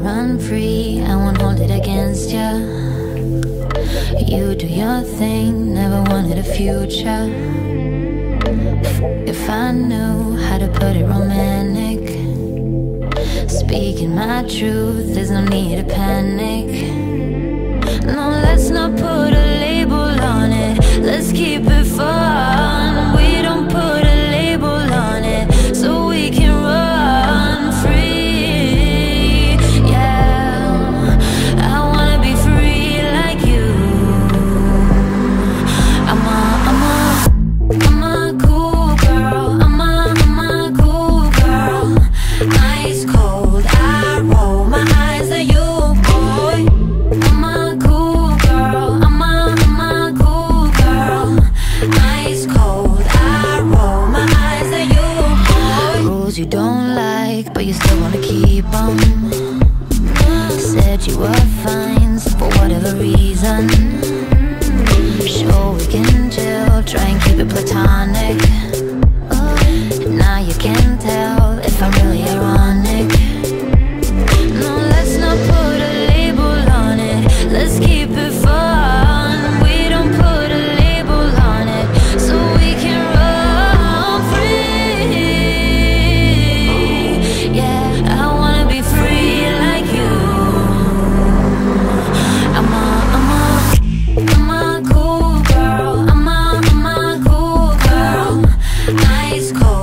run free, I won't hold it against ya. You do your thing, never wanted a future. If I knew how to put it romantic, speaking my truth, there's no need to panic. No, let's not put a you don't like, but you still wanna keep keep 'em. Said you were fine so for whatever reason. Sure, we can chill, try and keep it platonic. ice cold.